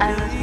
I